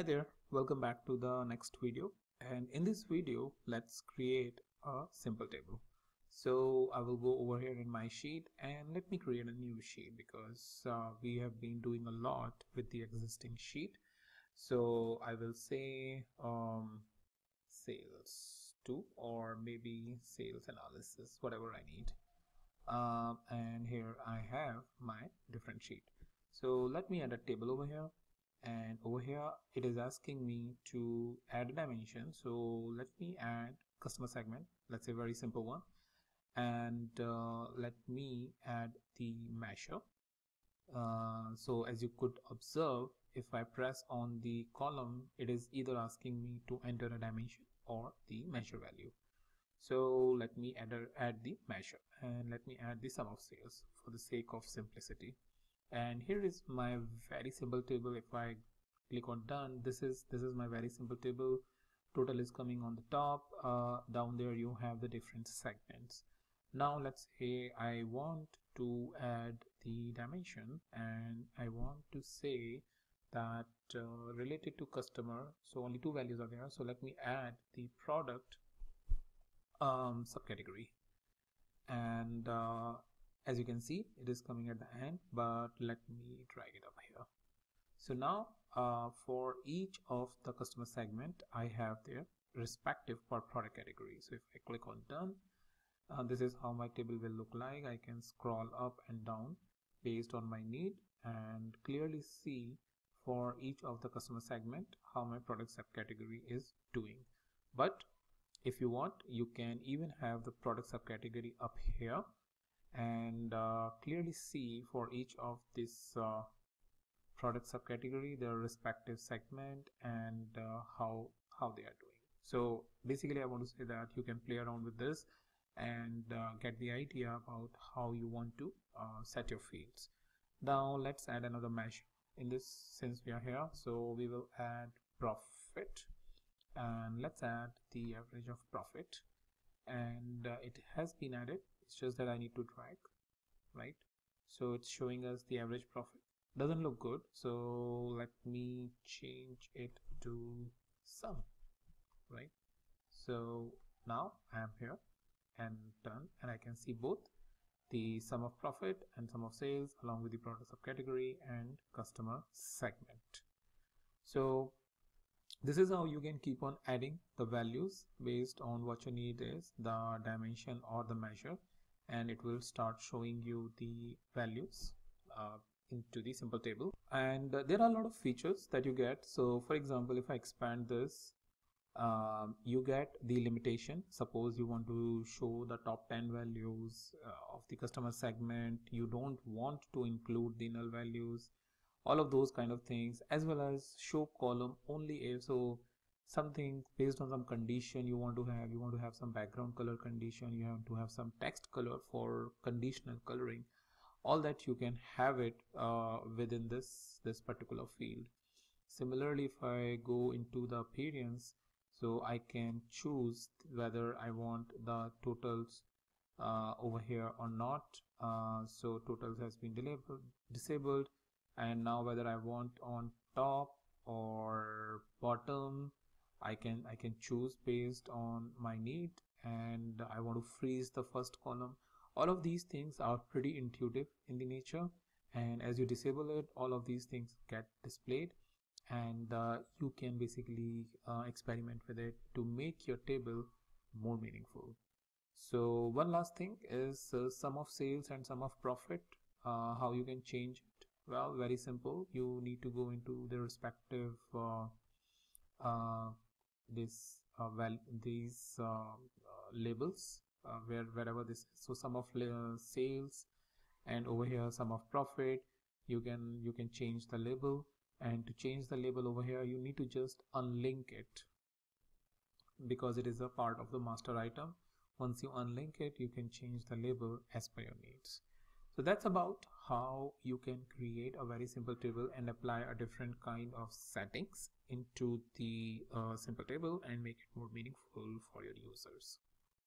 Hi there, welcome back to the next video and in this video let's create a simple table. So I will go over here in my sheet and let me create a new sheet because uh, we have been doing a lot with the existing sheet. So I will say um, sales 2 or maybe sales analysis whatever I need. Um, and here I have my different sheet. So let me add a table over here and over here it is asking me to add a dimension. So let me add customer segment. Let's say very simple one. And uh, let me add the measure uh, so as you could observe if I press on the column it is either asking me to enter a dimension or the measure value. So let me add, add the measure and let me add the sum of sales for the sake of simplicity and here is my very simple table. If I click on done this is this is my very simple table. Total is coming on the top. Uh, down there you have the different segments. Now let's say I want to add the dimension and I want to say that uh, related to customer so only two values are there. So let me add the product um, subcategory. And uh, as you can see it is coming at the end but let me drag it up here. So now uh, for each of the customer segment I have their respective per product category. So if I click on done uh, this is how my table will look like. I can scroll up and down based on my need and clearly see for each of the customer segment how my product subcategory is doing. But if you want you can even have the product subcategory up here and uh, clearly see for each of this uh, product subcategory their respective segment and uh, how how they are doing. So basically I want to say that you can play around with this and uh, get the idea about how you want to uh, set your fields. Now let's add another measure. In this since we are here. So we will add profit and let's add the average of profit. And uh, it has been added it's just that I need to drag right? So it's showing us the average profit. Doesn't look good so let me change it to sum right? So now I am here and done and I can see both the sum of profit and sum of sales along with the product subcategory and customer segment. So this is how you can keep on adding the values based on what your need is the dimension or the measure and it will start showing you the values uh, into the simple table. And uh, there are a lot of features that you get. So for example if I expand this um, you get the limitation. Suppose you want to show the top 10 values uh, of the customer segment. You don't want to include the null values. All of those kind of things as well as show column only. If so something based on some condition you want to have. You want to have some background color condition. You have to have some text color for conditional coloring. All that you can have it uh, within this this particular field. Similarly if I go into the appearance so I can choose whether I want the totals uh, over here or not. Uh, so totals has been disabled and now whether I want on top or bottom I can I can choose based on my need and I want to freeze the first column. All of these things are pretty intuitive in the nature. And as you disable it all of these things get displayed and uh, you can basically uh, experiment with it to make your table more meaningful. So one last thing is uh, sum of sales and sum of profit uh, how you can change it. Well very simple. You need to go into the respective uh, uh, this well these labels where wherever this is. so sum of sales and over here sum of profit you can you can change the label. And to change the label over here you need to just unlink it. Because it is a part of the master item. Once you unlink it you can change the label as per your needs so that's about how you can create a very simple table and apply a different kind of settings into the uh, simple table and make it more meaningful for your users